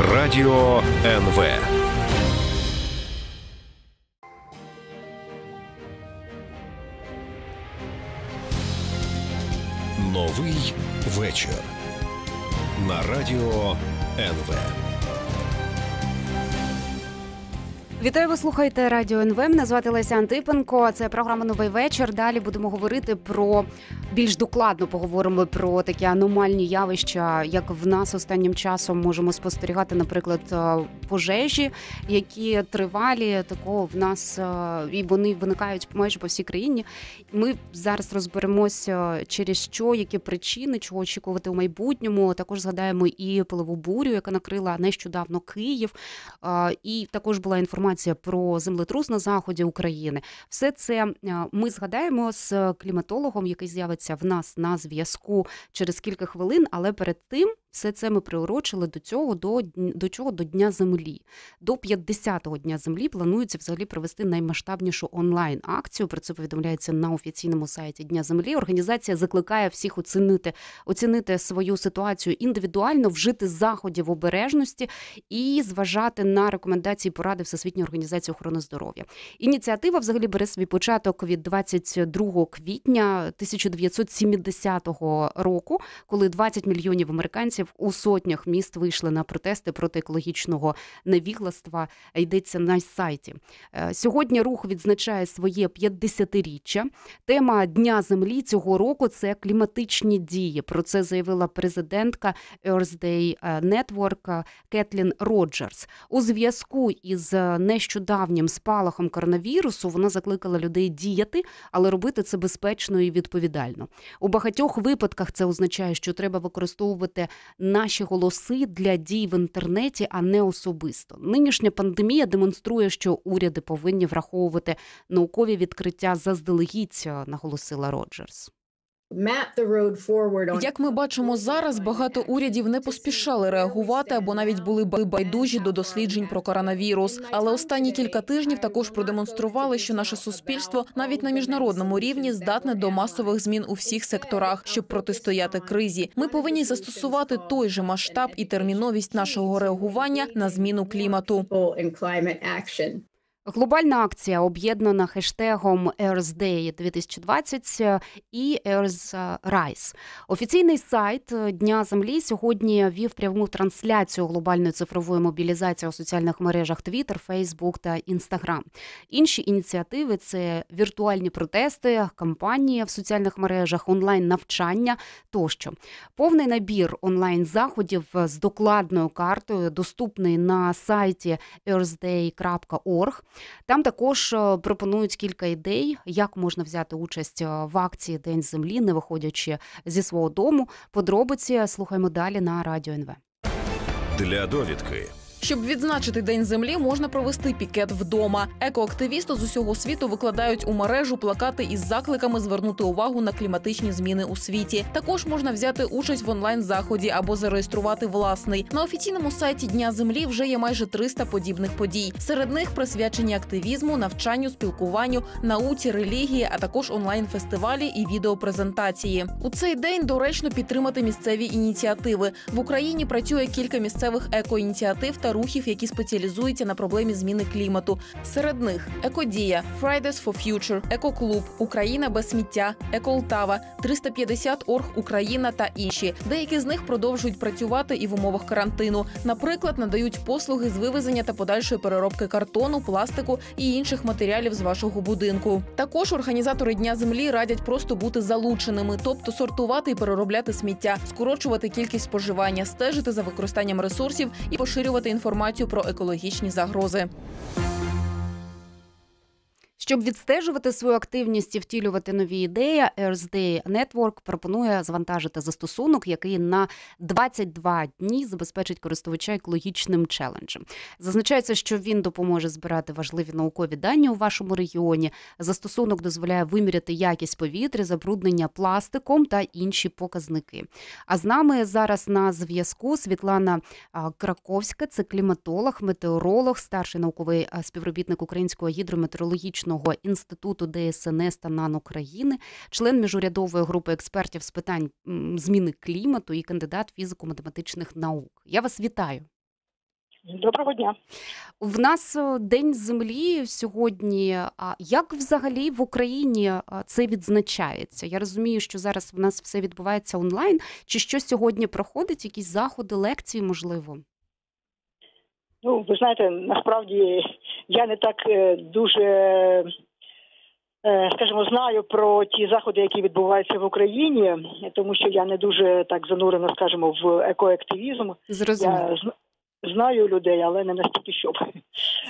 Радіо НВ. Новий вечір на радіо НВ. Вітаю, ви слухаєте Радіо НВ. Мене звати Леся Антипенко. Це програма Новий вечір. Далі будемо говорити про більш докладно поговоримо про такі аномальні явища, як в нас останнім часом можемо спостерігати, наприклад, е, пожежі, які тривалі такого в нас е, і вони виникають майже по всій країні. Ми зараз розберемося через що, які причини, чого очікувати у майбутньому. Також згадаємо і пилову бурю, яка накрила нещодавно Київ. Е, і також була інформація про землетрус на заході України. Все це ми згадаємо з кліматологом, який з'явиться в нас на зв'язку через кілька хвилин, але перед тим все це ми приурочили до цього до до чого до Дня Землі. До 50-го дня землі планується взагалі провести наймасштабнішу онлайн-акцію. Про це повідомляється на офіційному сайті Дня Землі. Організація закликає всіх оцінити оцінити свою ситуацію індивідуально, вжити заходів обережності і зважати на рекомендації поради Всесвітньої організації охорони здоров'я. Ініціатива взагалі бере свій початок від 22 квітня 1970 року, коли 20 мільйонів американців у сотнях міст вийшли на протести проти екологічного невігластва. Йдеться на сайті. Е, сьогодні рух відзначає своє 50-річчя. Тема Дня Землі цього року це кліматичні дії. Про це заявила президентка Earth Day Network Кетлін Роджерс. У зв'язку із нещодавнім спалахом коронавірусу вона закликала людей діяти, але робити це безпечно і відповідально. У багатьох випадках це означає, що треба використовувати наші голоси для дій в інтернеті, а не особисто. Нинішня пандемія демонструє, що уряди повинні враховувати наукові відкриття заздалегідь, наголосила Роджерс. Як ми бачимо зараз, багато урядів не поспішали реагувати або навіть були байдужі до досліджень про коронавірус. Але останні кілька тижнів також продемонстрували, що наше суспільство навіть на міжнародному рівні здатне до масових змін у всіх секторах, щоб протистояти кризі. Ми повинні застосувати той же масштаб і терміновість нашого реагування на зміну клімату. Глобальна акція об'єднана хештегом Earth Day 2020 і Earth Rise. Офіційний сайт Дня Землі сьогодні вів пряму трансляцію глобальної цифрової мобілізації у соціальних мережах Twitter, Facebook та Instagram. Інші ініціативи це віртуальні протести, кампанії в соціальних мережах, онлайн навчання тощо. Повний набір онлайн заходів з докладною картою доступний на сайті earthday.org. Там також е, пропонують кілька ідей, як можна взяти участь е, в акції День землі, не виходячи зі свого дому. Подробиці слухаємо далі на радіо НВ. Для довідки. Щоб відзначити день землі, можна провести пікет вдома. Екоактивісти з усього світу викладають у мережу плакати із закликами звернути увагу на кліматичні зміни у світі. Також можна взяти участь в онлайн заході або зареєструвати власний. На офіційному сайті Дня Землі вже є майже 300 подібних подій. Серед них присвячені активізму, навчанню, спілкуванню, науці, релігії, а також онлайн-фестивалі і відеопрезентації. У цей день доречно підтримати місцеві ініціативи. В Україні працює кілька місцевих екоініціатив та рухів, які спеціалізуються на проблемі зміни клімату. Серед них Екодія, Fridays for Future, Екоклуб, Україна без сміття, Еколтава, 350 Орг Україна та інші. Деякі з них продовжують працювати і в умовах карантину. Наприклад, надають послуги з вивезення та подальшої переробки картону, пластику і інших матеріалів з вашого будинку. Також організатори дня землі радять просто бути залученими, тобто сортувати і переробляти сміття, скорочувати кількість споживання, стежити за використанням ресурсів і поширювати інформацію про екологічні загрози. Щоб відстежувати свою активність і втілювати нові ідеї, Earth Network пропонує завантажити застосунок, який на 22 дні забезпечить користувача екологічним челенджем. Зазначається, що він допоможе збирати важливі наукові дані у вашому регіоні. Застосунок дозволяє виміряти якість повітря, забруднення пластиком та інші показники. А з нами зараз на зв'язку Світлана Краковська, це кліматолог, метеоролог, старший науковий співробітник Українського гідрометеорологічного інституту ДСНС та НАН України, член міжурядової групи експертів з питань зміни клімату і кандидат фізико-математичних наук. Я вас вітаю. Доброго дня. В нас е, День землі сьогодні. А як взагалі в Україні е, це відзначається? Я розумію, що зараз в нас все відбувається онлайн. Чи що сьогодні проходить? Якісь заходи, лекції, можливо? Ну, ви знаєте, насправді я не так е, дуже, е, скажімо, знаю про ті заходи, які відбуваються в Україні, тому що я не дуже так занурена, скажімо, в екоактивізм. Зрозуміло. Я знаю людей, але не настільки щоб.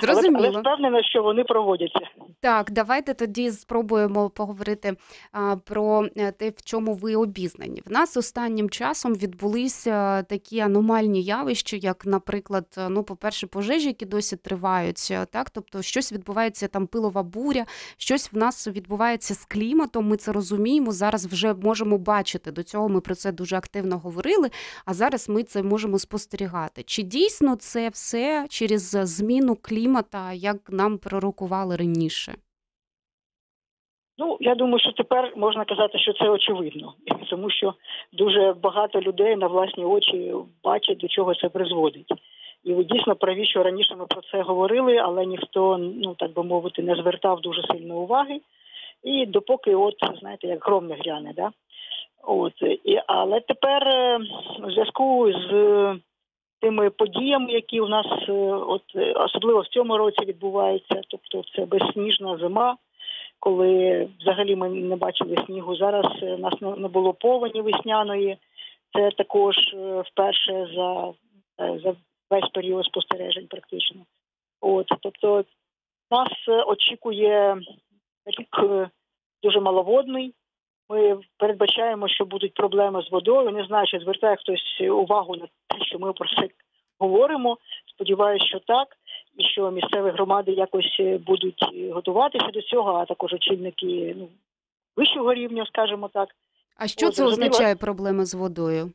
Зрозуміло. але впевнена, що вони проводяться. Так, давайте тоді спробуємо поговорити а, про е, те, в чому ви обізнані. В нас останнім часом відбулися такі аномальні явища, як, наприклад, е, ну, по-перше, пожежі, які досі тривають. е, Так, тобто, щось відбувається там пилова буря, щось в нас відбувається з кліматом. Ми це розуміємо. Зараз вже можемо бачити. До цього ми про це дуже активно говорили. А зараз ми це можемо спостерігати. Чи дійсно це все через зміну клімата, як нам пророкували раніше? Ну, я думаю, що тепер можна казати, що це очевидно, тому що дуже багато людей на власні очі бачать, до чого це призводить. І ви дійсно праві, що раніше ми про це говорили, але ніхто, ну так би мовити, не звертав дуже сильно уваги. І допоки, от знаєте, як гром не гряне, да? От і але тепер е, в зв'язку з е, тими подіями, які у нас е, от е, особливо в цьому році відбуваються, тобто це безсніжна зима, коли взагалі ми не бачили снігу. Зараз е, в нас не було повені весняної. Це також е, вперше за, е, за весь період спостережень, практично. От, тобто нас е, очікує рік е, дуже маловодний. Ми передбачаємо, що будуть проблеми з водою. Не знаю, чи звертає хтось увагу на те, що ми про це говоримо. Сподіваюся, що так, і що місцеві громади якось е, будуть е, готуватися до цього, а також очільники ну, вищого рівня, скажімо так. А що О, це зрозуміло. означає проблема з водою?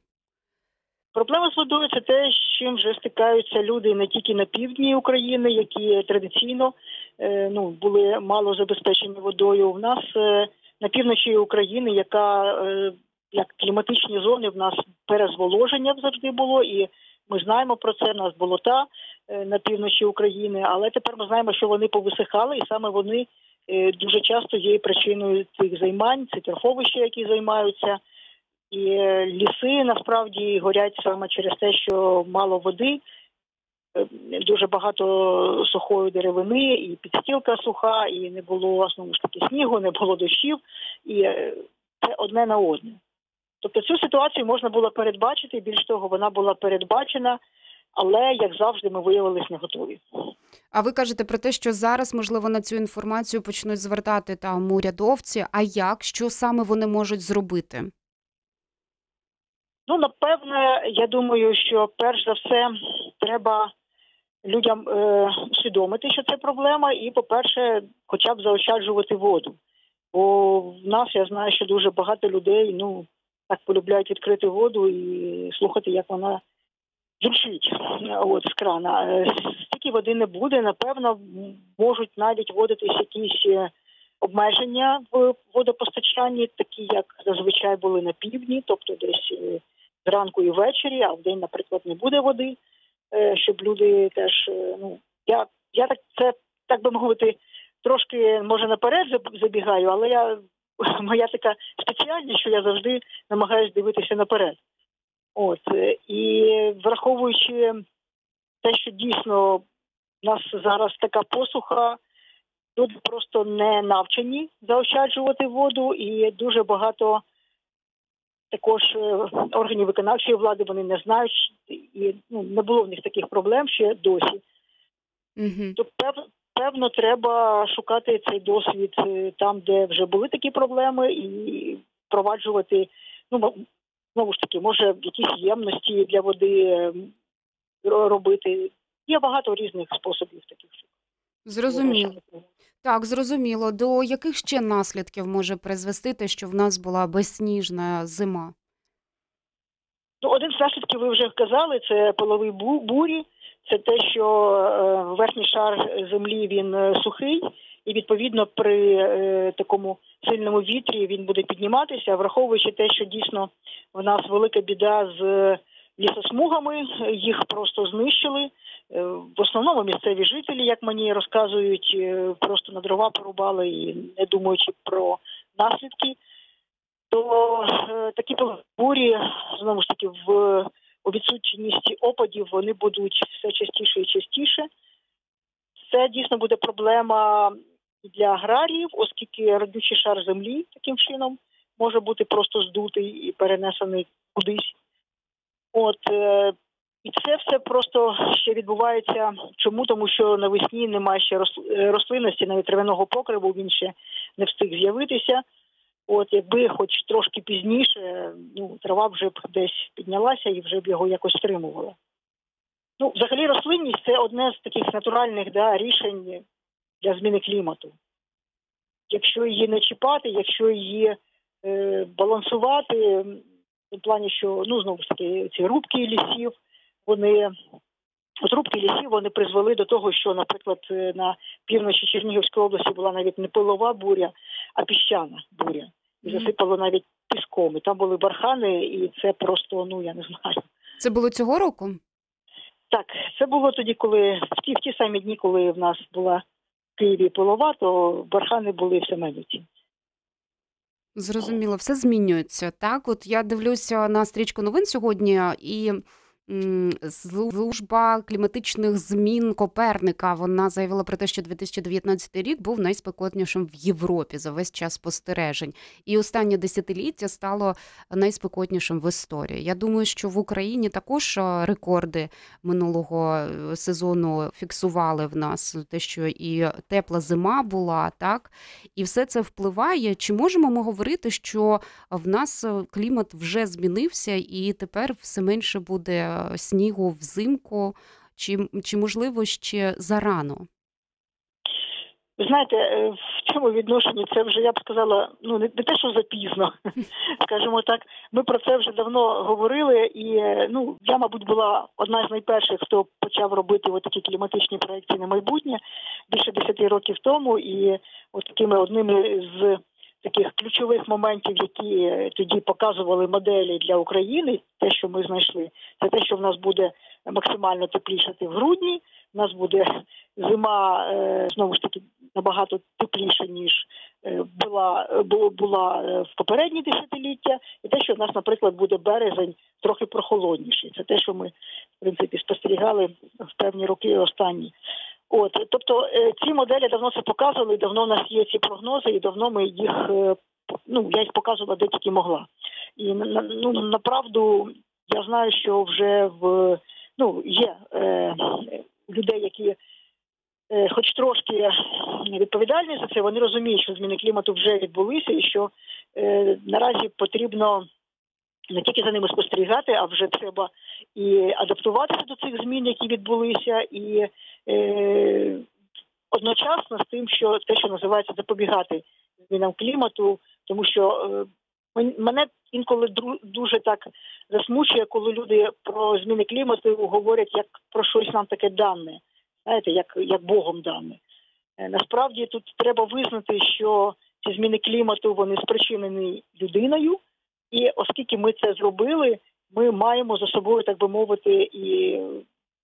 Проблема з водою це те, з чим вже стикаються люди не тільки на півдні України, які традиційно е, ну, були мало забезпечені водою. У нас на півночі України, яка е, як кліматичні зони, в нас перезволоження завжди було, і ми знаємо про це. У нас болота е, на півночі України, але тепер ми знаємо, що вони повисихали, і саме вони е, дуже часто є причиною цих займань, це торфовища, які займаються. І ліси насправді горять саме через те, що мало води, дуже багато сухої деревини, і підстілка суха, і не було знову ж таки снігу, не було дощів, і е, це одне на одне. Тобто цю ситуацію можна було передбачити, більш того, вона була передбачена, але як завжди, ми виявилися не готові. А ви кажете про те, що зараз, можливо, на цю інформацію почнуть звертати там урядовці. А як? Що саме вони можуть зробити? Ну, напевне, я думаю, що перш за все треба людям е, усвідомити, що це проблема, і, по-перше, хоча б заощаджувати воду. Бо в нас я знаю, що дуже багато людей ну, так полюбляють відкрити воду і слухати, як вона журчить з крана. Е, Стільки води не буде, напевно, можуть навіть вводитись якісь е, обмеження в водопостачанні, такі як зазвичай були на півдні, тобто десь е, зранку і ввечері, а в день, наприклад, не буде води, щоб люди теж е, ну я, я так це так би мовити, трошки може наперед заб- забігаю, але я моя така спеціальність, що я завжди намагаюся дивитися наперед. От е, і враховуючи те, що дійсно в нас зараз така посуха, люди просто не навчені заощаджувати воду, і дуже багато також е, органів виконавчої влади вони не знають, і ну, не було в них таких проблем ще досі. Угу. То пев- певно, треба шукати цей досвід е, там, де вже були такі проблеми, і впроваджувати. Ну знову ж таки, може якісь ємності для води робити. Є багато різних способів таких. Зрозуміло. Так, зрозуміло. До яких ще наслідків може призвести те, що в нас була безсніжна зима? Ну, один з наслідків ви вже вказали, це полові бу- бурі. Це те, що е, верхній шар землі він е, сухий, і відповідно при е, такому сильному вітрі він буде підніматися, враховуючи те, що дійсно в нас велика біда з лісосмугами, їх просто знищили. Е, В основному місцеві жителі, як мені розказують, е, просто на дрова порубали і не думаючи про наслідки. То е, такі бурі, знову ж таки, в у відсутності опадів вони будуть все частіше і частіше. Це дійсно буде проблема для аграріїв, оскільки родючий шар землі таким чином може бути просто здутий і перенесений кудись. От е, і це все просто ще відбувається. Чому? Тому що навесні немає ще е, рослинності, навіть травяного покриву він ще не встиг з'явитися. От якби хоч трошки пізніше, ну трава вже б десь піднялася і вже б його якось стримувала. Ну, взагалі, рослинність це одне з таких натуральних да, рішень для зміни клімату. Якщо її не чіпати, якщо її е, балансувати, м, плані, що ну знову ж таки ці рубки лісів, вони от рубки лісів вони призвели до того, що, наприклад, е, на півночі Чернігівської області була навіть не пилова буря, а піщана буря. І засипало навіть піском. І там були бархани, і це просто, ну я не знаю. Це було цього року? Так, це було тоді, коли в ті, в ті самі дні, коли в нас була в Києві пилова, то бархани були в Семенівці. Зрозуміло, все змінюється. Так, от я дивлюся на стрічку новин сьогодні, і служба кліматичних змін Коперника вона заявила про те, що 2019 рік був найспекотнішим в Європі за весь час спостережень, і останнє десятиліття стало найспекотнішим в історії. Я думаю, що в Україні також е, рекорди минулого е, сезону фіксували в нас те, що і тепла зима була, так і все це впливає. Чи можемо ми говорити, що в нас е, клімат вже змінився, і тепер все менше буде снігу взимку? Чи, чи можливо ще зарано? Ви знаєте, е, в цьому відношенні це вже я б сказала, ну не, не те, що запізно, скажімо так. Ми про це вже давно говорили, і е, ну я, мабуть, була одна з найперших, хто почав робити от такі кліматичні проекції на майбутнє більше 10 років тому, і от такими одними з таких ключових моментів, які е, тоді показували моделі для України, те, що ми знайшли, це те, що в нас буде максимально теплішати в грудні. У нас буде зима е, знову ж таки набагато тепліша, ніж е, була, була в попередні десятиліття, і те, що в нас, наприклад, буде березень трохи прохолодніший. Це те, що ми в принципі спостерігали в певні роки останні. От, тобто е, ці моделі давно це показували, давно в нас є ці прогнози, і давно ми їх е, ну я їх показувала де тільки могла. І ну направду я знаю, що вже в ну є е, людей, які е, хоч трошки відповідальні за це, вони розуміють, що зміни клімату вже відбулися, і що е, наразі потрібно не тільки за ними спостерігати, а вже треба і адаптуватися до цих змін, які відбулися, і одночасно з тим, що те, що називається запобігати змінам клімату, тому що е, мене інколи дуже так засмучує, коли люди про зміни клімату говорять як про щось нам таке дане, знаєте, як, як Богом дане. Е, Насправді тут треба визнати, що ці зміни клімату вони спричинені людиною, і оскільки ми це зробили, ми маємо за собою, так би мовити, і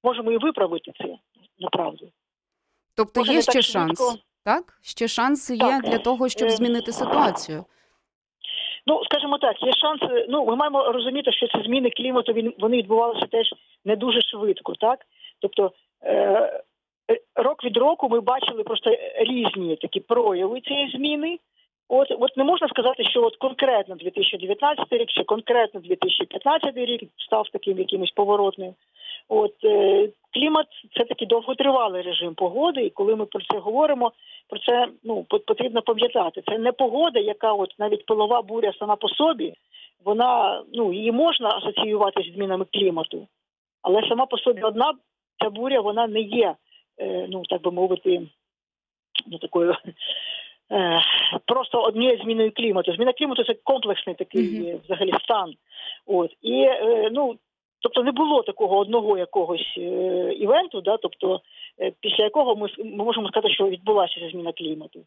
можемо і виправити це направду. Тобто Може, є ще так шанс, швидко. так? Ще шанс є Так. для того, щоб Е, змінити ситуацію. Ну, скажімо так, є шанси. Ну, ми маємо розуміти, що ці зміни клімату він вони відбувалися теж не дуже швидко, так? Тобто е, е, рок від року ми бачили просто різні такі прояви цієї зміни. От, от не можна сказати, що от конкретно 2019 рік чи конкретно 2015 рік став таким якимось поворотним. От е, клімат це такий довготривалий режим погоди, і коли ми про це говоримо, про це ну потрібно пам'ятати. Це не погода, яка от навіть пилова буря сама по собі, вона ну її можна асоціювати з змінами клімату, але сама по собі одна ця буря вона не є, е, ну так би мовити, ну такою. е, Просто однією зміною клімату. Зміна клімату це комплексний такий е, взагалі стан. От і е, ну тобто не було такого одного якогось е, івенту, да, тобто е, після якого ми, можемо сказати, що відбулася ця зміна клімату.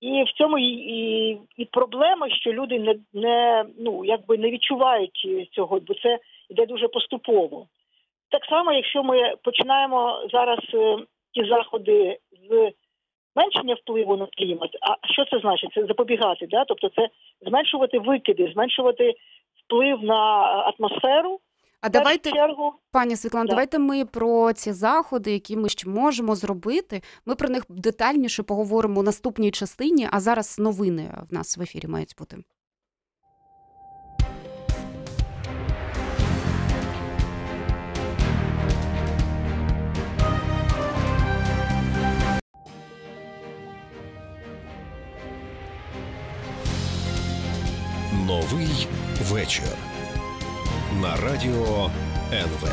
І в цьому і, і, і проблема, що люди не, не ну якби не відчувають цього, бо це йде дуже поступово. Так само, якщо ми починаємо зараз е, ті заходи з зменшення впливу на клімат, а що це значить? Це запобігати, да? тобто це зменшувати викиди, зменшувати вплив на атмосферу. А давайте, чергу пані Світлана, Да. давайте ми про ці заходи, які ми ще можемо зробити. Ми про них детальніше поговоримо у наступній частині. А зараз новини в нас в ефірі мають бути. Новий вечір на радіо НВ.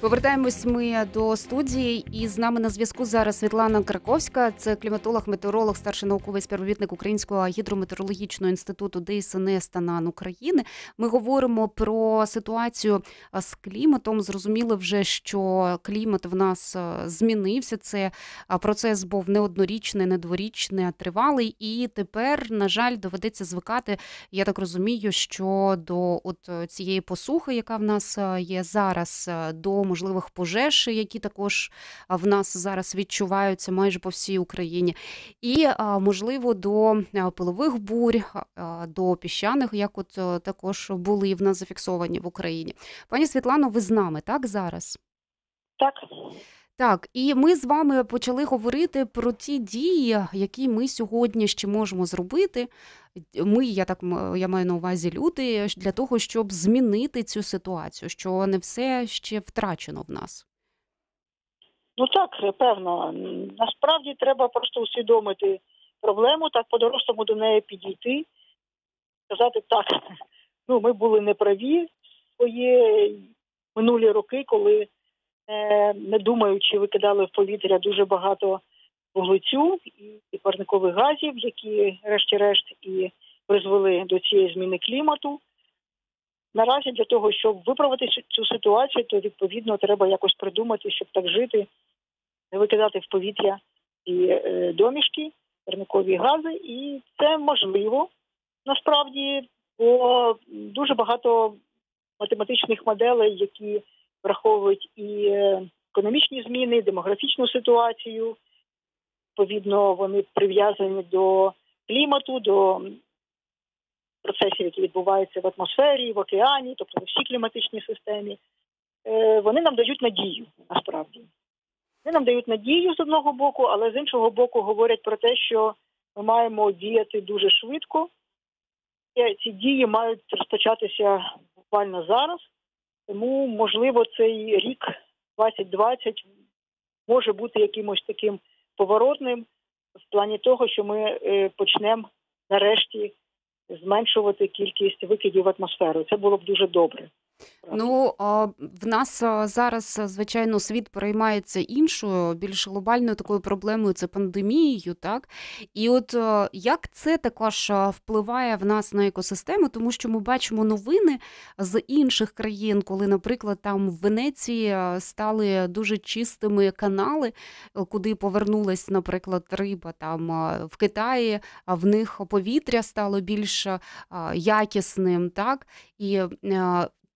Повертаємось ми до студії, і з нами на зв'язку зараз Світлана Краковська. Це кліматолог, метеоролог, старший науковий співробітник Українського гідрометеорологічного інституту ДСНС та НАН України. Ми говоримо про ситуацію з кліматом. Зрозуміло вже, що клімат в нас змінився. Це процес був не однорічний, не дворічний, а тривалий. І тепер, на жаль, доведеться звикати. Я так розумію, що до от е, цієї посухи, яка в нас е, є зараз, е, до можливих пожеж, які також в нас зараз відчуваються майже по всій Україні, і можливо до пилових бурь, до піщаних, як от е, також були в нас зафіксовані в Україні. Пані Світлано, ви з нами так зараз? так. Так, і ми з вами почали говорити про ті дії, які ми сьогодні ще можемо зробити. Ми, я так я маю на увазі люди, для того, щоб змінити цю ситуацію, що не все ще втрачено в нас. Ну так, певно. Насправді треба просто усвідомити проблему, так по-дорослому до неї підійти, сказати так, ну ми були неправі свої минулі роки, коли е, не думаючи, викидали в повітря дуже багато вуглецю і, парникових газів, які, решті-решт, і призвели до цієї зміни клімату. Наразі для того, щоб виправити цю- цю ситуацію, то відповідно треба якось придумати, щоб так жити, не викидати в повітря ці е, домішки, парникові гази, і це можливо насправді, бо дуже багато математичних моделей, які враховують і е, економічні зміни, і демографічну ситуацію. Відповідно, вони прив'язані до клімату, до процесів, які відбуваються в атмосфері, в океані, тобто в всій кліматичній системі. Е, Вони нам дають надію насправді. Вони нам дають надію з одного боку, але з іншого боку говорять про те, що ми маємо діяти дуже швидко. І Ці дії мають розпочатися буквально зараз. Тому, можливо, цей рік 2020 може бути якимось таким поворотним в плані того, що ми е, почнемо нарешті зменшувати кількість викидів в атмосферу. Це було б дуже добре. Ну в нас зараз, звичайно, світ переймається іншою, більш глобальною такою проблемою це пандемією, так? І от як це також впливає в нас на екосистему, тому що ми бачимо новини з інших країн, коли, наприклад, там в Венеції стали дуже чистими канали, куди повернулась, наприклад, риба. Там в Китаї а в них повітря стало більш якісним, так? І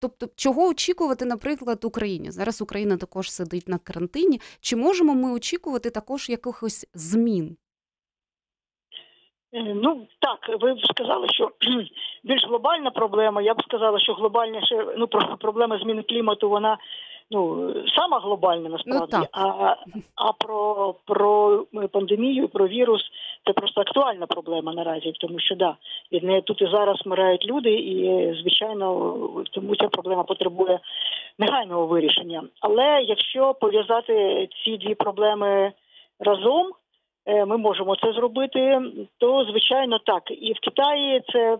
Тобто, чого очікувати, наприклад, Україні? Зараз Україна також сидить на карантині. Чи можемо ми очікувати також якихось змін? Е, Ну так, ви б сказали, що більш глобальна проблема. Я б сказала, що глобальніше ну про проблема зміни клімату, вона ну сама глобальна насправді. так. а а про, про пандемію, про вірус це просто актуальна проблема наразі, тому що да, від неї тут і зараз вмирають люди, і звичайно, тому ця проблема потребує негайного вирішення. Але якщо пов'язати ці дві проблеми разом. е, Ми можемо це зробити, то звичайно так. І в Китаї це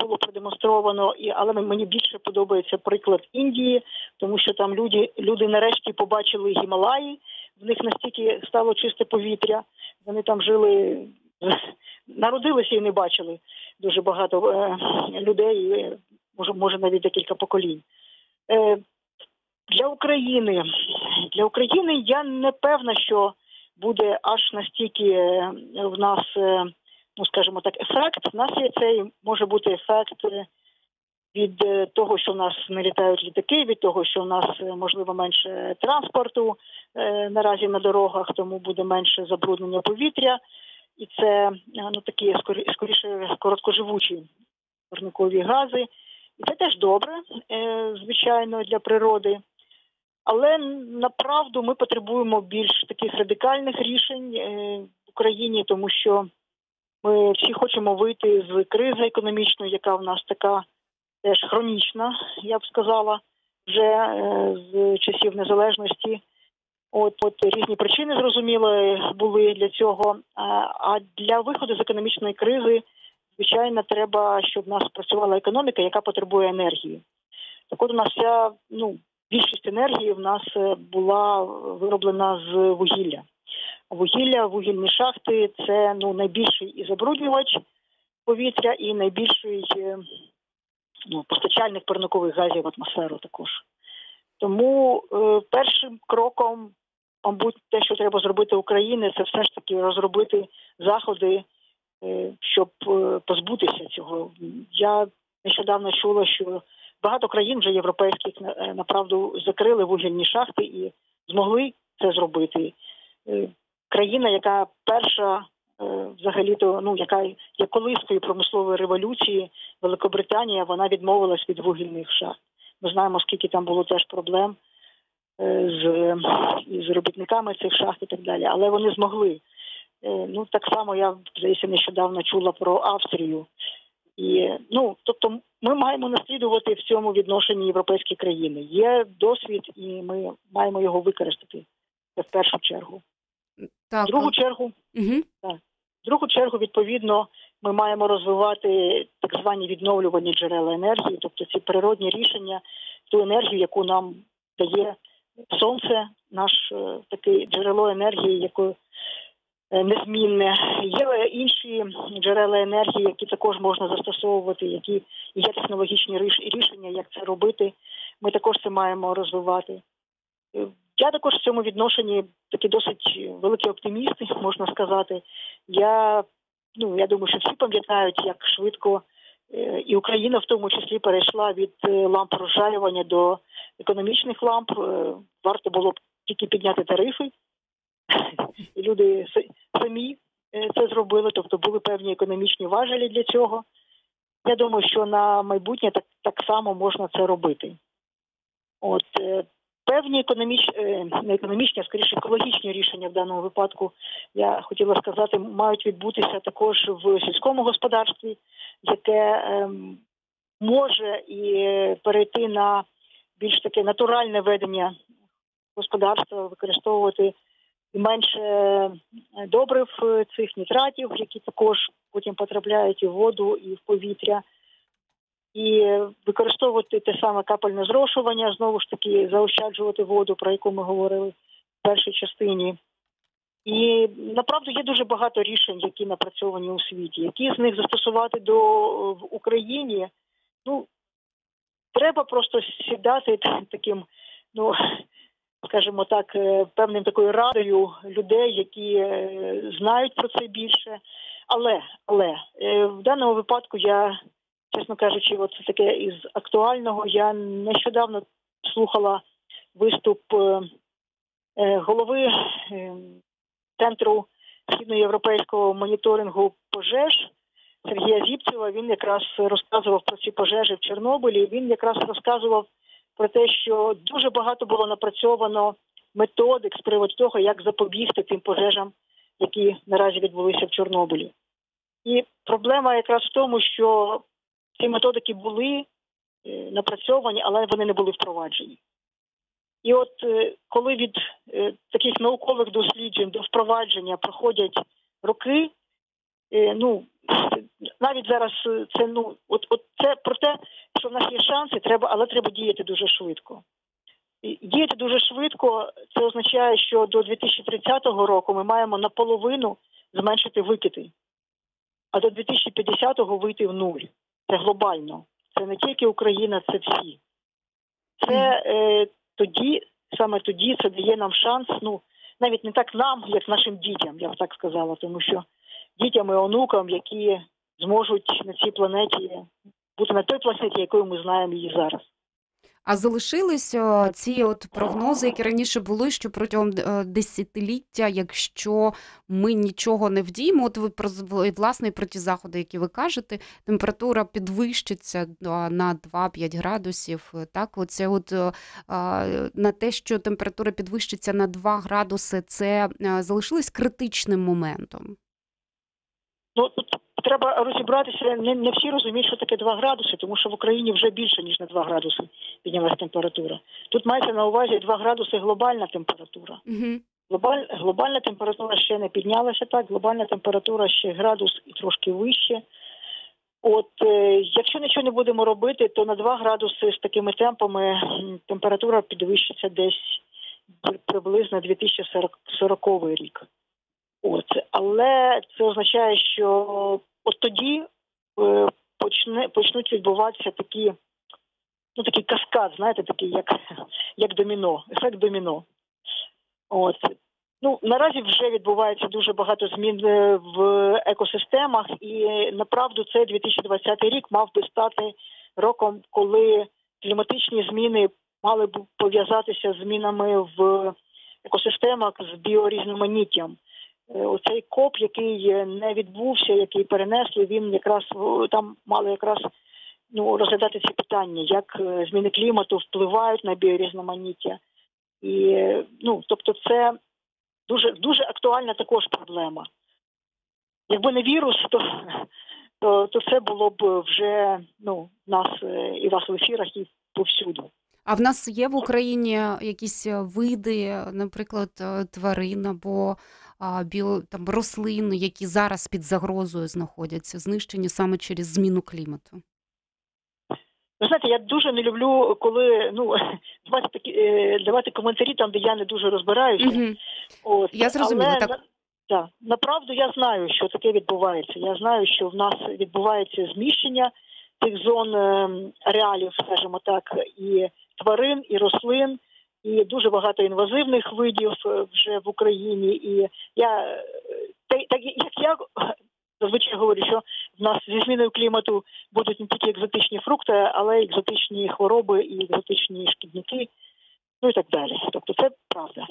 було продемонстровано, і але мені більше подобається приклад Індії, тому що там люди, люди нарешті побачили Гімалаї, в них настільки стало чисте повітря. Вони там жили, народилися і не бачили дуже багато е, людей, може, може навіть декілька поколінь. Е, для України для України я не певна, що буде аж настільки е, в нас, е, ну скажімо так, ефект. В нас є цей може бути ефект е, від е, того, що в нас не літають літаки, від того, що в нас е, можливо менше транспорту наразі на дорогах, тому буде менше забруднення повітря, і це ну такі скоріше короткоживучі парникові гази. І це теж добре, звичайно, для природи. Але направду ми потребуємо більш таких радикальних рішень в Україні, тому що ми всі хочемо вийти з кризи економічної, яка в нас така теж хронічна, я б сказала, вже е, з часів незалежності. От от різні причини зрозуміло були для цього. А для виходу з економічної кризи, звичайно, треба, щоб в нас працювала економіка, яка потребує енергії. Так от у нас вся ну більшість енергії в нас е, була вироблена з вугілля. Вугілля, вугільні шахти це ну найбільший і забруднювач повітря, і найбільший е, ну, постачальник парникових газів в атмосферу також. Тому е, першим кроком, мабуть, те, що треба зробити Україні, це все ж таки розробити заходи, е, щоб е, позбутися цього. Я нещодавно чула, що багато країн вже європейських е, направду закрили вугільні шахти і змогли це зробити. Країна, яка перша Е, взагалі-то ну яка є колискою промислової революції, Великобританія вона відмовилась від вугільних шахт. Ми знаємо, скільки там було теж проблем е, з з робітниками цих шахт і так далі. Але вони змогли. Е, ну так само я здається, нещодавно чула про Австрію. І ну тобто, ми маємо наслідувати в цьому відношенні європейські країни. Є досвід, і ми маємо його використати в першу чергу. Так. В другу чергу, угу. так, в другу чергу, відповідно, ми маємо розвивати так звані відновлювані джерела енергії, тобто ці природні рішення, ту енергію, яку нам дає сонце, наш е, таке джерело енергії, яке незмінне. Є інші джерела енергії, які також можна застосовувати, які є технологічні рішення, як це робити. Ми також це маємо розвивати. Е, я також в цьому відношенні такий досить великий оптиміст, можна сказати. Я ну я думаю, що всі пам'ятають, як швидко е, і Україна в тому числі перейшла від е, ламп розжарювання до економічних ламп. Е, варто було б тільки підняти тарифи, і люди самі це зробили, тобто були певні економічні важелі для цього. Я думаю, що на майбутнє так так само можна це робити. От Певні економічні, е, не економічні, а скоріше екологічні рішення в даному випадку, я хотіла сказати, мають відбутися також в сільському господарстві, яке ем, може і перейти на більш таке натуральне ведення господарства, використовувати менше е, добрив е, цих нітратів, які також потім потрапляють і в воду, і в повітря і використовувати те саме капельне зрошування, знову ж таки заощаджувати воду, про яку ми говорили в першій частині. І направду є дуже багато рішень, які напрацьовані у світі. Які з них застосувати до в Україні? Ну треба просто сідати таким, ну скажімо так, е, певним такою радою людей, які е, знають про це більше. Але але е, в даному випадку я чесно кажучи, от це таке із актуального. Я нещодавно слухала виступ е, е, голови е, центру східноєвропейського моніторингу пожеж Сергія Зіпцева. Він якраз розказував про ці пожежі в Чорнобилі. Він якраз розказував про те, що дуже багато було напрацьовано методик з приводу того, як запобігти тим пожежам, які наразі відбулися в Чорнобилі. І проблема якраз в тому, що ці методики були е, напрацьовані, але вони не були впроваджені. І от е, коли від е, таких наукових досліджень до впровадження проходять роки, ну навіть зараз це ну от от це про те, що в нас є шанси, треба, але треба діяти дуже швидко. Діяти дуже швидко, це означає, що до 2030 року ми маємо наполовину зменшити викиди, а до 2050-го вийти в нуль. Це глобально. Це не тільки Україна, це всі. Це е, тоді, саме тоді, це дає нам шанс. Ну навіть не так нам, як нашим дітям, я б так сказала, тому що дітям і онукам, які зможуть на цій планеті бути на той планеті, якою ми знаємо її зараз. А залишились ці от прогнози, які раніше були, що протягом е, десятиліття, якщо ми нічого не вдіємо, от ви про власне про ті заходи, які ви кажете, температура підвищиться на 2-5 градусів. Так, оце от е, на те, що температура підвищиться на 2 градуси, це е, залишилось критичним моментом. Ну тут треба розібратися. Не не всі розуміють, що таке 2 градуси, тому що в Україні вже більше ніж на 2 градуси піднялася температура. Тут мається на увазі 2 градуси глобальна температура. Угу. Глобаль, глобальна температура ще не піднялася так. Глобальна температура ще градус і трошки вище. От е, якщо нічого не будемо робити, то на 2 градуси з такими темпами температура підвищиться десь приблизно 2040 рік. От але це означає, що от тоді е, почне почнуть відбуватися такі, ну такий каскад, знаєте, такий, як як доміно, ефект доміно. От. Ну, наразі вже відбувається дуже багато змін е, в екосистемах, і направду цей 2020 рік мав би стати роком, коли кліматичні зміни мали б пов'язатися з змінами в екосистемах з біорізноманіттям. Е, оцей коп, який не відбувся, який перенесли, він якраз там мали якраз ну розглядати ці питання, як е, зміни клімату впливають на біорізноманіття, і ну тобто, це дуже дуже актуальна також проблема. Якби не вірус, то то, то це було б вже ну нас е, і вас в ефірах, і повсюду. А в нас є в Україні якісь види, наприклад, тварин або біо там рослин, які зараз під загрозою знаходяться, знищені саме через зміну клімату? Ви знаєте, я дуже не люблю, коли ну давати такі е, давати коментарі там, де я не дуже розбираюся. Угу. От я зрозуміла Але, так. Так, направду я знаю, що таке відбувається. Я знаю, що в нас відбувається зміщення цих зон ем, реалів, скажімо так, і тварин, і рослин і дуже багато інвазивних видів е, вже в Україні. І я та так як я зазвичай говорю, що в нас зі зміною клімату будуть не тільки екзотичні фрукти, але й екзотичні хвороби і екзотичні шкідники ну і так далі. Тобто, це правда.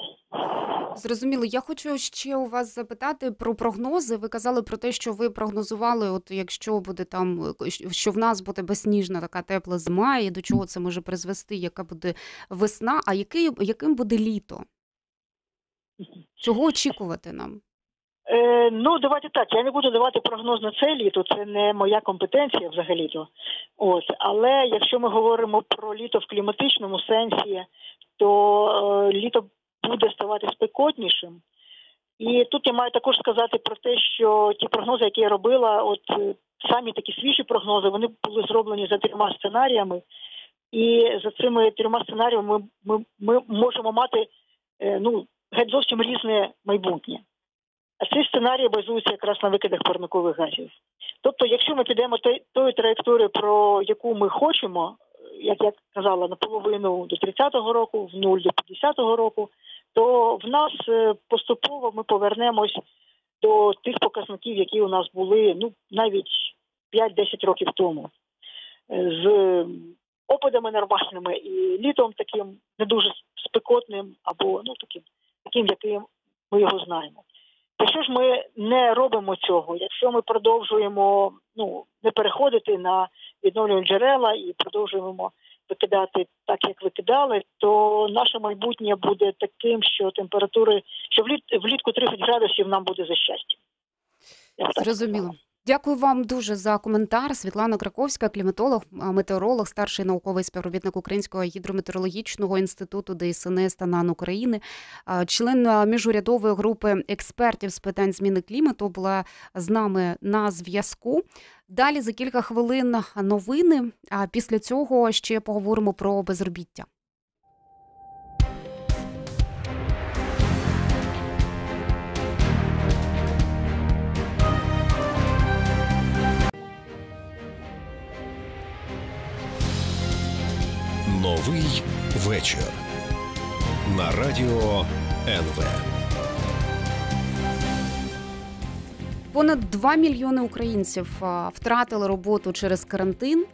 Зрозуміло. Я хочу ще у вас запитати про прогнози. Ви казали про те, що ви прогнозували, от якщо буде там, що в нас буде безсніжна така тепла зима, і до чого це може призвести, яка буде весна, а який, яким буде літо? Чого очікувати нам? Е, Ну, давайте так. Я не буду давати прогноз на це літо, це не моя компетенція взагалі-то. От, але якщо ми говоримо про літо в кліматичному сенсі, то е, літо буде ставати спекотнішим. І тут я маю також сказати про те, що ті прогнози, які я робила, от е, самі такі свіжі прогнози, вони були зроблені за трьома сценаріями, і за цими трьома сценаріями ми ми, ми можемо мати е, ну геть зовсім різне майбутнє. А ці сценарії базуються якраз на викидах парникових газів. Тобто, якщо ми підемо тою траєкторією, про яку ми хочемо, як я казала, наполовину до 30-го року, в нуль до 50-го року, то в нас е, поступово ми повернемось до тих показників, які у нас були ну навіть 5-10 років тому, е, з опадами нормальними і літом таким не дуже спекотним, або ну таким, таким, яким ми його знаємо. Якщо ж ми не робимо цього, якщо ми продовжуємо ну не переходити на відновлювальні джерела і продовжуємо викидати так, як викидали, то наше майбутнє буде таким, що температури, що вліт влітку 30 градусів нам буде за щастя. Зрозуміло. Дякую вам дуже за коментар. Світлана Краковська, кліматолог, метеоролог, старший науковий співробітник Українського гідрометеорологічного інституту ДСНС та НАН України, член міжурядової групи експертів з питань зміни клімату була з нами на зв'язку. Далі за кілька хвилин новини. А після цього ще поговоримо про безробіття. Новий вечір на радіо НВ. Понад 2 мільйони українців втратили роботу через карантин.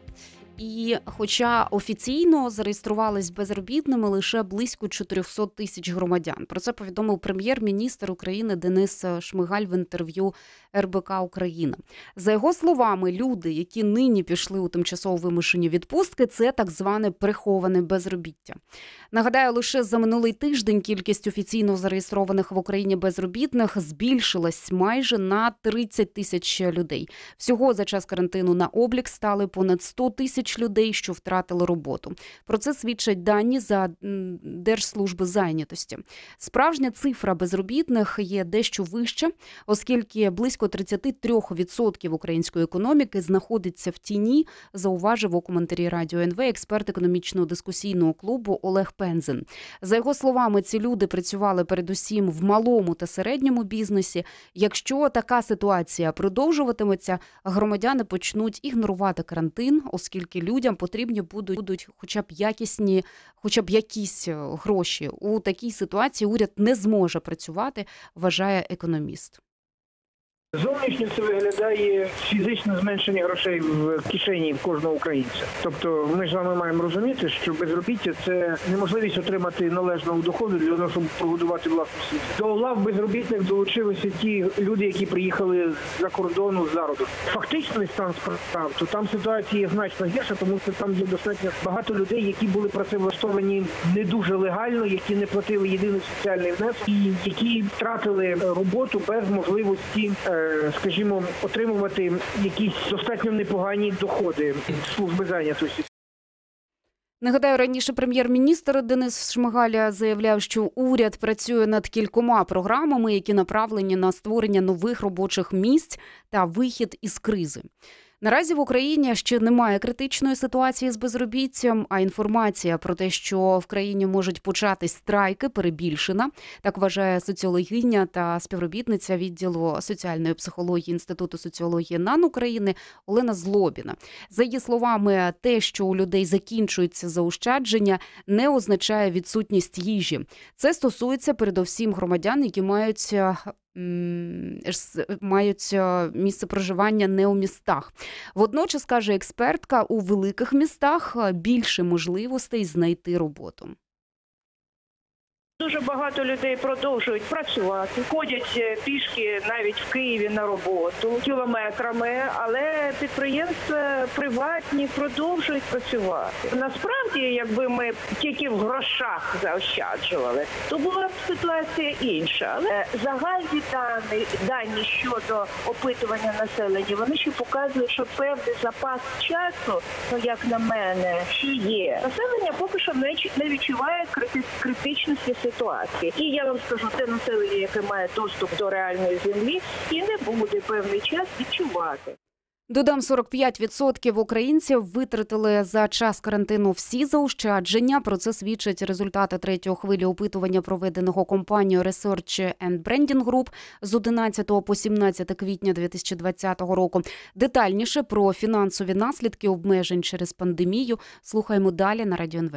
І, хоча офіційно зареєструвались безробітними лише близько 400 тисяч громадян, про це повідомив прем'єр-міністр України Денис Шмигаль в інтерв'ю РБК Україна. За його словами, люди, які нині пішли у тимчасово вимушені відпустки, це так зване приховане безробіття. Нагадаю, лише за минулий тиждень кількість офіційно зареєстрованих в Україні безробітних збільшилась майже на 30 тисяч людей. Всього за час карантину на облік стали понад 100 тисяч людей, що втратили роботу. Про це свідчать дані за Держслужби зайнятості. Справжня цифра безробітних є дещо вища, оскільки близько 33% української економіки знаходиться в тіні. Зауважив у коментарі радіо НВ експерт економічного дискусійного клубу Олег Пензен. За його словами, ці люди працювали передусім в малому та середньому бізнесі. Якщо така ситуація продовжуватиметься, громадяни почнуть ігнорувати карантин, оскільки людям потрібні будуть, будуть хоча б якісні, хоча б якісь е, гроші у такій ситуації. Уряд не зможе працювати, вважає економіст. Зовнішньо це виглядає фізичне зменшення грошей в кишені в кожного українця. Тобто, ми ж вами маємо розуміти, що безробіття це неможливість отримати належного доходу для того, щоб прогодувати власну сім'ю. До лав безробітних долучилися ті люди, які приїхали за кордону з зароду. Фактичний стан справ, то там ситуація значно гірша, тому що там є достатньо багато людей, які були працевлаштовані не дуже легально, які не платили єдиний соціальний внесок і які втратили роботу без можливості. Е, скажімо, отримувати якісь достатньо непогані доходи служби зайнятості. Нагадаю, раніше прем'єр-міністр Денис Шмигаля заявляв, що уряд працює над кількома програмами, які направлені на створення нових робочих місць та вихід із кризи. Наразі в Україні ще немає критичної ситуації з безробіттям, а інформація про те, що в країні можуть початись страйки, перебільшена. Так вважає соціологиня та співробітниця відділу соціальної психології інституту соціології НАН України Олена Злобіна. За її словами, те, що у людей закінчується заощадження, не означає відсутність їжі. Це стосується передовсім громадян, які мають мають місце проживання не у містах. Водночас каже експертка, у великих містах більше можливостей знайти роботу. Дуже багато людей продовжують працювати, ходять е, пішки навіть в Києві на роботу кілометрами, але підприємства приватні продовжують працювати. Насправді, якби ми тільки в грошах заощаджували, то була б ситуація інша. Але загальні дані дані щодо опитування населення вони ще показують, що певний запас часу, ну як на мене, ще є. Населення поки що не відчуває критичності ситуації. І я вам скажу, це населення, яке має доступ до реальної землі, і не буде певний час відчувати. Додам 45% українців витратили за час карантину всі заощадження. Про це свідчать результати третьої хвилі опитування, проведеного компанією Research and Branding Group з 11 по 17 квітня 2020 року. Детальніше про фінансові наслідки обмежень через пандемію слухаємо далі на Радіо НВ.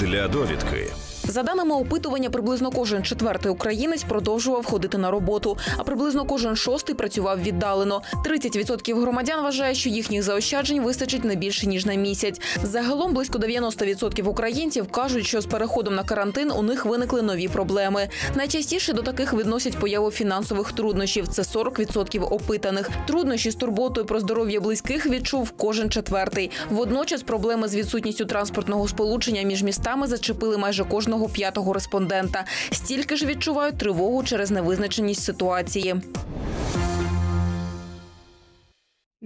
Для довідки. За даними опитування, приблизно кожен четвертий українець продовжував ходити на роботу, а приблизно кожен шостий працював віддалено. 30% громадян вважає, що їхніх заощаджень вистачить не більше ніж на місяць. Загалом близько 90% українців кажуть, що з переходом на карантин у них виникли нові проблеми. Найчастіше до таких відносять появу фінансових труднощів. Це 40% опитаних. Труднощі з турботою про здоров'я близьких відчув кожен четвертий. Водночас проблеми з відсутністю транспортного сполучення між містами зачепили майже кожного кожного п'ятого респондента. Стільки ж відчувають тривогу через невизначеність ситуації.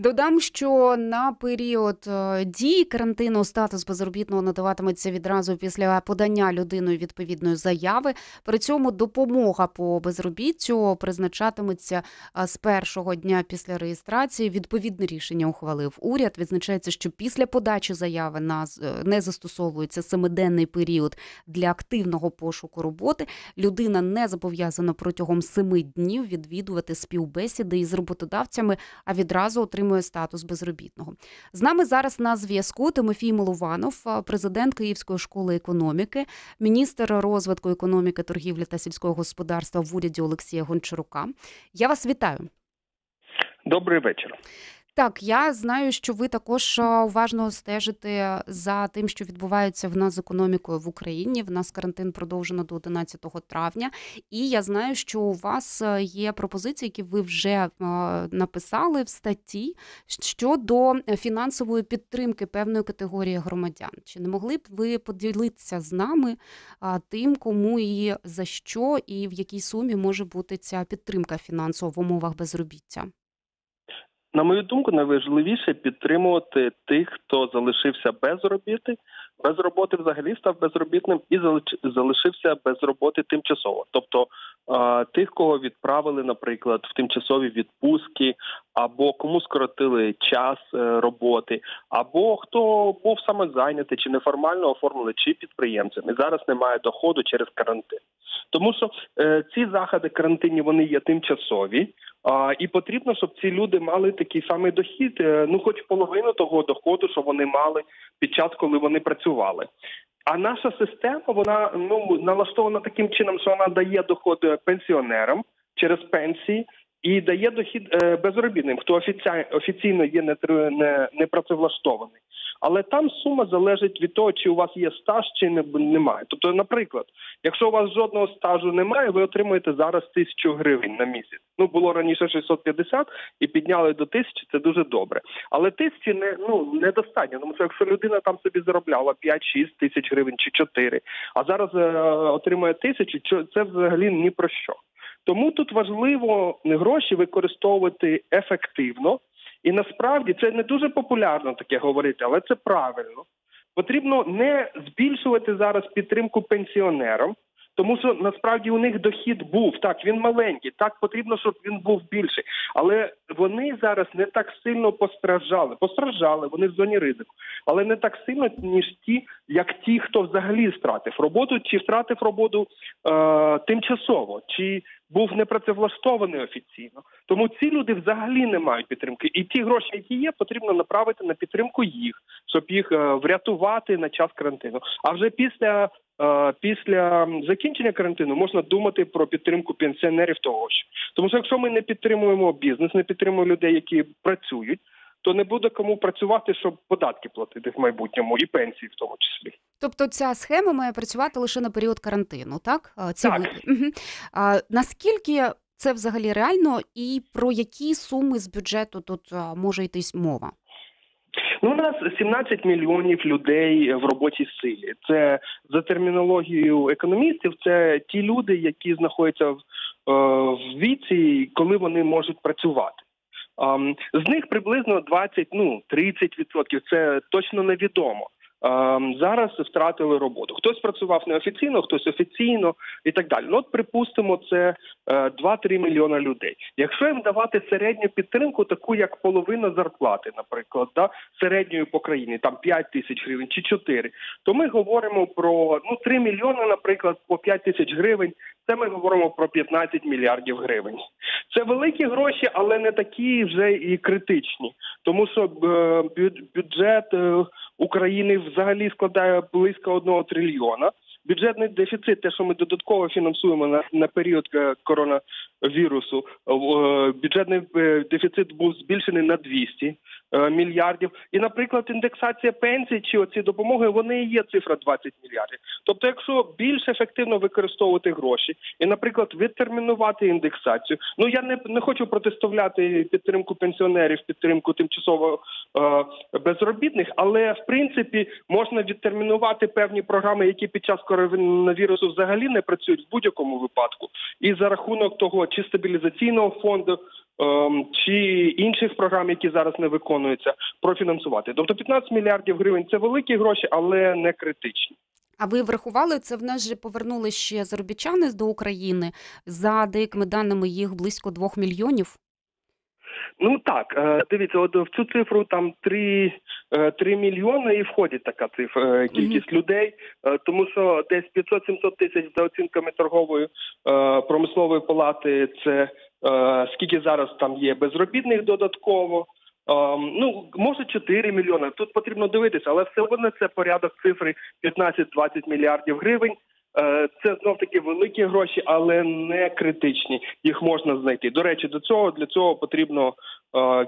Додам, що на період е, дії карантину статус безробітного надаватиметься відразу після подання людиною відповідної заяви. При цьому допомога по безробіттю призначатиметься е, з першого дня після реєстрації. Відповідне рішення ухвалив уряд. Відзначається, що після подачі заяви на е, не застосовується семиденний період для активного пошуку роботи. Людина не зобов'язана протягом семи днів відвідувати співбесіди із роботодавцями, а відразу отримати отримує статус безробітного. З нами зараз на зв'язку Тимофій Милованов, президент Київської школи економіки, міністр розвитку економіки, торгівлі та сільського господарства в уряді Олексія Гончарука. Я вас вітаю. Добрий вечір. Так, я знаю, що ви також уважно стежите за тим, що відбувається в нас з економікою в Україні. В нас карантин продовжено до 11 травня, і я знаю, що у вас є пропозиції, які ви вже написали в статті щодо фінансової підтримки певної категорії громадян. Чи не могли б ви поділитися з нами тим, кому і за що, і в якій сумі може бути ця підтримка фінансова в умовах безробіття? На мою думку, найважливіше підтримувати тих, хто залишився без роботи, без роботи взагалі став безробітним і залишився без роботи тимчасово, тобто тих, кого відправили, наприклад, в тимчасові відпустки, або кому скоротили час е, роботи, або хто був самозайнятий, чи неформально оформили, чи підприємцем і зараз немає доходу через карантин. Тому що е, ці заходи карантинні вони є тимчасові, а, і потрібно, щоб ці люди мали такий самий дохід, е, ну хоч половину того доходу, що вони мали під час, коли вони працювали. А наша система вона ну налаштована таким чином, що вона дає доход е, пенсіонерам через пенсії і дає дохід е, безробітним, хто офіційно є не, працевлаштований але там сума залежить від того, чи у вас є стаж, чи не, немає. Тобто, наприклад, якщо у вас жодного стажу немає, ви отримуєте зараз тисячу гривень на місяць. Ну було раніше 650 і підняли до тисячі, це дуже добре. Але тисячі не ну недостатньо. Тому що якщо людина там собі заробляла 5-6 тисяч гривень чи 4, а зараз е, отримує тисячу, це взагалі ні про що. Тому тут важливо гроші використовувати ефективно. І насправді це не дуже популярно таке говорити, але це правильно. Потрібно не збільшувати зараз підтримку пенсіонерам, тому що насправді у них дохід був так. Він маленький, так потрібно, щоб він був більший. Але вони зараз не так сильно постраждали. Постраждали вони в зоні ризику, але не так сильно, ніж ті, як ті, хто взагалі втратив роботу, чи втратив роботу е, тимчасово, чи був непрацевлаштований офіційно. Тому ці люди взагалі не мають підтримки. І ті гроші, які є, потрібно направити на підтримку їх, щоб їх е, врятувати на час карантину. А вже після після закінчення карантину можна думати про підтримку пенсіонерів того ж. Тому що якщо ми не підтримуємо бізнес, не підтримуємо людей, які працюють. То не буде кому працювати, щоб податки платити в майбутньому і пенсії в тому числі. Тобто ця схема має працювати лише на період карантину, так? Ці так. Угу. А, Наскільки це взагалі реально, і про які суми з бюджету тут може йтись мова? Ну, у нас 17 мільйонів людей в роботі силі. Це за термінологією економістів. Це ті люди, які знаходяться в, е, в віці, коли вони можуть працювати. З них приблизно 20, ну 30%. Це точно невідомо. Ем, зараз втратили роботу. Хтось працював неофіційно, хтось офіційно і так далі. Ну от припустимо, це 2-3 е, мільйона людей. Якщо їм давати середню підтримку, таку як половина зарплати, наприклад, да, середньої по країні, там 5 тисяч гривень чи 4, то ми говоримо про ну 3 мільйони, наприклад, по 5 тисяч гривень. Це ми говоримо про 15 мільярдів гривень. Це великі гроші, але не такі вже і критичні, тому що е, бюджет е, України взагалі складає близько одного трильйона. Бюджетний дефіцит, те, що ми додатково фінансуємо на на період е, коронавірусу, бюджетний дефіцит був збільшений на 200 Е, мільярдів. І, наприклад, індексація пенсій чи оці допомоги вони і є цифра 20 мільярдів. Тобто, якщо більш ефективно використовувати гроші і, наприклад, відтермінувати індексацію, ну я не не хочу протиставляти підтримку пенсіонерів, підтримку тимчасово е, безробітних, але в принципі можна відтермінувати певні програми, які під час коронавірусу взагалі не працюють в будь-якому випадку, і за рахунок того, чи стабілізаційного фонду. Ем, чи інших програм, які зараз не виконуються, профінансувати. Тобто 15 мільярдів гривень це великі гроші, але не критичні. А ви врахували це? В нас же повернули ще заробітчани до України за деякими даними їх близько двох мільйонів. Ну так, е, дивіться, от в цю цифру там 3, 3 е, мільйони і входить така цифра е, кількість mm-hmm. людей, тому що десь 500-700 тисяч за оцінками торгової промислової палати це скільки зараз там є безробітних додатково. Ну, може 4 мільйони. Тут потрібно дивитися, але все одно це порядок цифри 15-20 мільярдів гривень. Е, це знов таки великі гроші, але не критичні. Їх можна знайти. До речі, до цього для цього потрібно е,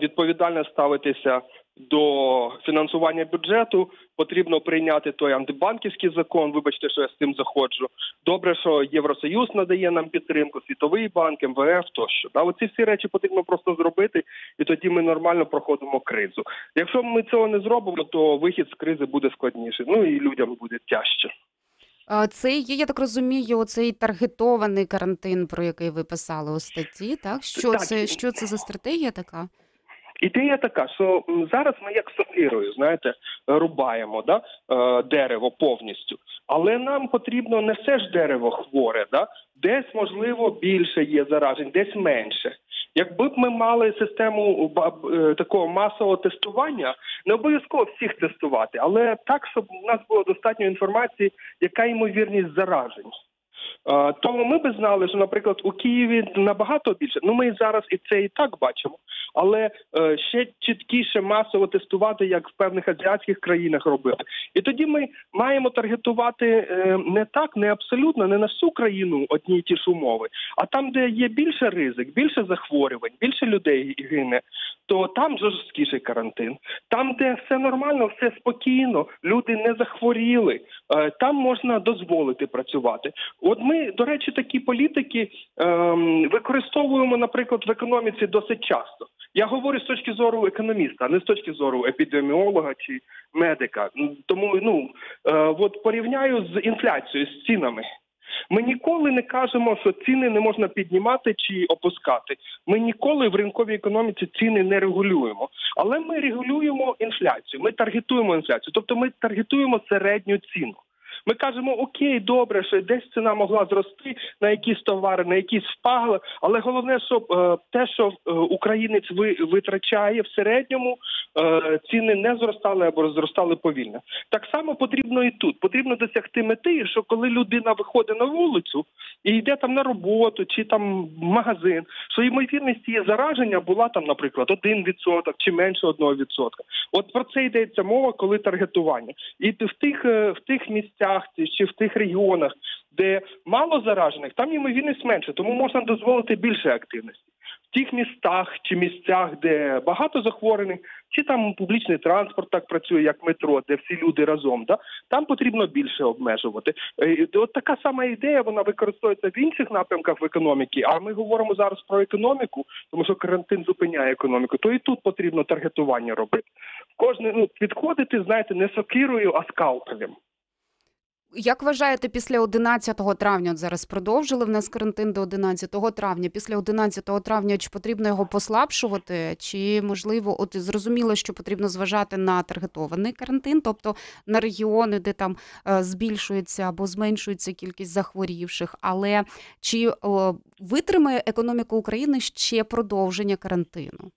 відповідально ставитися до фінансування бюджету. Потрібно прийняти той антибанківський закон. Вибачте, що я з цим заходжу. Добре, що Євросоюз надає нам підтримку, світовий банк, МВФ тощо. Да, оці всі речі потрібно просто зробити, і тоді ми нормально проходимо кризу. Якщо ми цього не зробимо, то вихід з кризи буде складніше. Ну і людям буде тяжче. Це є, я так розумію, цей таргетований карантин, про який ви писали у статті. Так що Так. це що це за стратегія така? Ідея така, що зараз ми як сокирою, знаєте, рубаємо да, е, дерево повністю. Але нам потрібно не все ж дерево хворе, да? десь можливо більше є заражень, десь менше. Якби б ми мали систему е, такого масового тестування, не обов'язково всіх тестувати, але так, щоб у нас було достатньо інформації, яка ймовірність заражень. Е, Тому ми би знали, що, наприклад, у Києві набагато більше. Ну ми зараз і це і так бачимо, але е, ще чіткіше масово тестувати, як в певних азіатських країнах робили. І тоді ми маємо таргетувати е, не так, не абсолютно, не на всю країну одні й ті ж умови, а там, де є більше ризик, більше захворювань, більше людей гине, то там жорсткіший карантин. Там, де все нормально, все спокійно, люди не захворіли, там можна дозволити працювати. От ми, до речі, такі політики ем, використовуємо, наприклад, в економіці досить часто. Я говорю з точки зору економіста, а не з точки зору епідеміолога чи медика. Тому ну е, от порівняю з інфляцією, з цінами. Ми ніколи не кажемо, що ціни не можна піднімати чи опускати. Ми ніколи в ринковій економіці ціни не регулюємо. Але ми регулюємо інфляцію. Ми таргетуємо інфляцію, тобто ми таргетуємо середню ціну. Ми кажемо, окей, добре, що десь ціна могла зрости на якісь товари, на якісь впагли, але головне, щоб е, те, що е, українець ви, витрачає в середньому, е, ціни не зростали або зростали повільно. Так само потрібно і тут. Потрібно досягти мети, що коли людина виходить на вулицю і йде там на роботу чи там в магазин, що ймовірність її зараження була там, наприклад, 1% чи менше 1%. От про це йдеться мова, коли таргетування. І в тих в тих місцях ці- чи в тих регіонах, де мало заражених, там ймовірність менше, тому можна дозволити більше активності. В тих містах чи місцях, де багато захворюваних, чи там публічний транспорт так працює, як метро, де всі люди разом, да? там потрібно більше обмежувати. Е, От така сама ідея, вона використовується в інших напрямках в економіці, а ми говоримо зараз про економіку, тому що карантин зупиняє економіку, то і тут потрібно таргетування робити. Кожне ну, підходити, знаєте, не сокирою, а скалпелем. Як вважаєте, після 11 травня, зараз продовжили в нас карантин до 11 травня. Після 11 травня чи потрібно його послабшувати, чи можливо, от зрозуміло, що потрібно зважати на таргетований карантин, тобто на регіони, де там е, збільшується або зменшується кількість захворівших. Але чи о, витримає економіка України ще продовження карантину?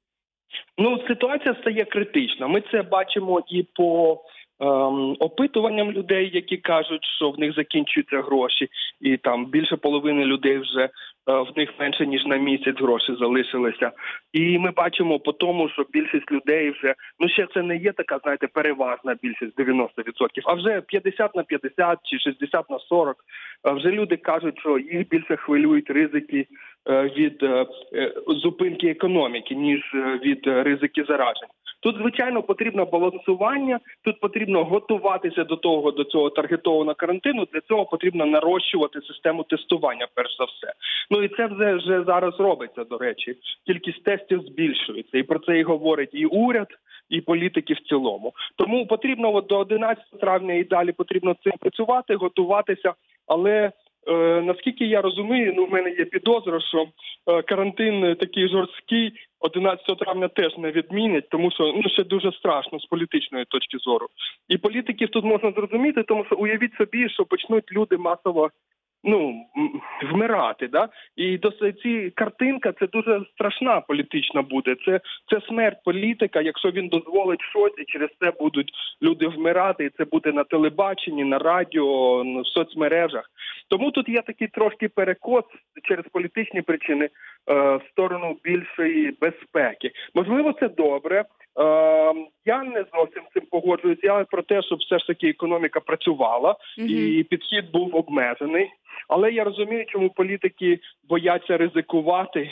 Ну, ситуація стає критична. Ми це бачимо і по ем, опитуванням людей, які кажуть, що в них закінчуються гроші, і там більше половини людей вже в них менше ніж на місяць гроші залишилися. І ми бачимо по тому, що більшість людей вже ну ще це не є така, знаєте, переважна більшість 90%, а вже 50 на 50 чи 60 на 40. Е, Вже люди кажуть, що їх більше хвилюють ризики е, від е, е, зупинки економіки, ніж е, від е, ризики заражень. Тут, звичайно, потрібно балансування. Тут потрібно готуватися до того до цього таргетованого карантину. Для цього потрібно нарощувати систему тестування, перш за все. Ну і це вже, вже зараз робиться. До речі, кількість тестів збільшується, і про це і говорить і уряд, і політики в цілому. Тому потрібно от до 11 травня і далі потрібно цим працювати, готуватися. Але е, наскільки я розумію, ну в мене є підозра, що е, карантин такий жорсткий 11 травня теж не відмінять, тому що ну ще дуже страшно з політичної точки зору. І політиків тут можна зрозуміти, тому що уявіть собі, що почнуть люди масово. Ну вмирати, да і досить ці картинка це дуже страшна політична буде. Це це смерть політика, якщо він дозволить щось, і через це будуть люди вмирати, і це буде на телебаченні, на радіо, в соцмережах. Тому тут є такий трошки перекос через політичні причини е, в сторону більшої безпеки. Можливо, це добре. Е, я не зовсім з цим погоджуюсь. Я про те, щоб все ж таки економіка працювала і підхід був обмежений. Але я розумію, чому політики бояться ризикувати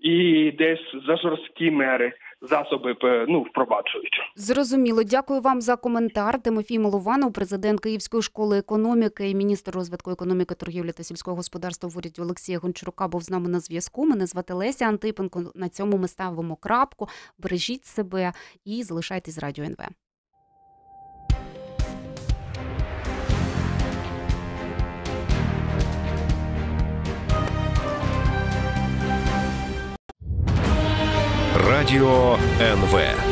і десь за жорсткі мери засоби е, ну впроваджують. Зрозуміло, дякую вам за коментар. Тимофій Милованов, президент Київської школи економіки і міністр розвитку економіки, торгівлі та сільського господарства в уряді Олексія Гончарука був з нами на зв'язку. Мене звати Леся Антипенко. На цьому ми ставимо крапку. Бережіть себе і залишайтесь з радіо НВ. Радіо НВ.